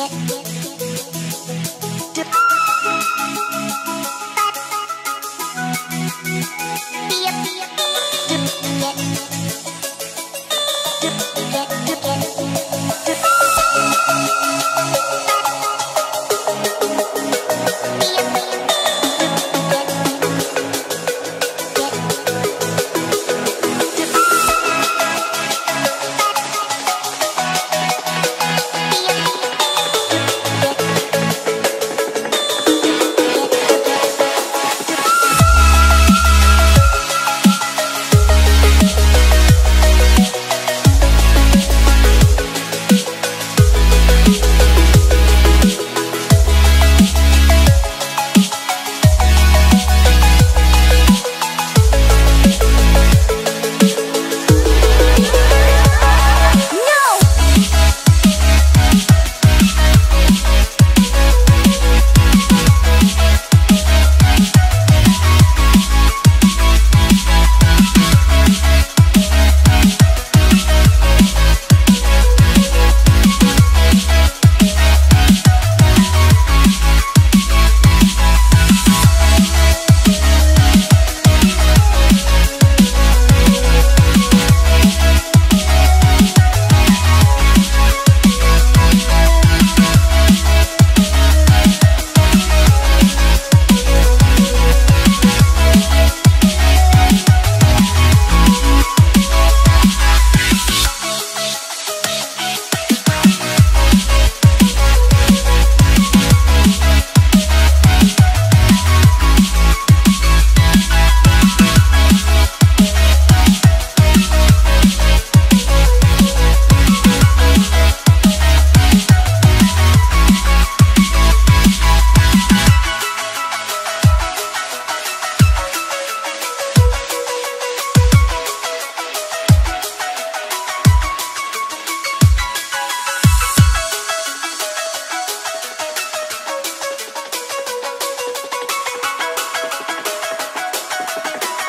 get, get, get, Bye.